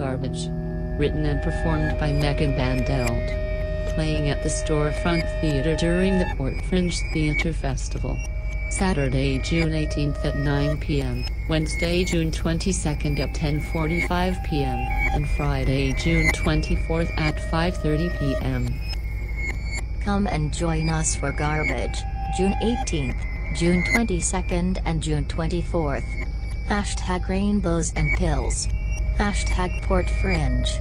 Garbage. Written and performed by Megan Bandeld. Playing at the Storefront Theatre during the Port Fringe Theatre Festival. Saturday, June 18th at 9 p.m., Wednesday, June 22nd at 10:45 p.m., and Friday, June 24th at 5:30 p.m. Come and join us for Garbage, June 18th, June 22nd and June 24th. Hashtag Rainbows and Pills. Hashtag Port Fringe.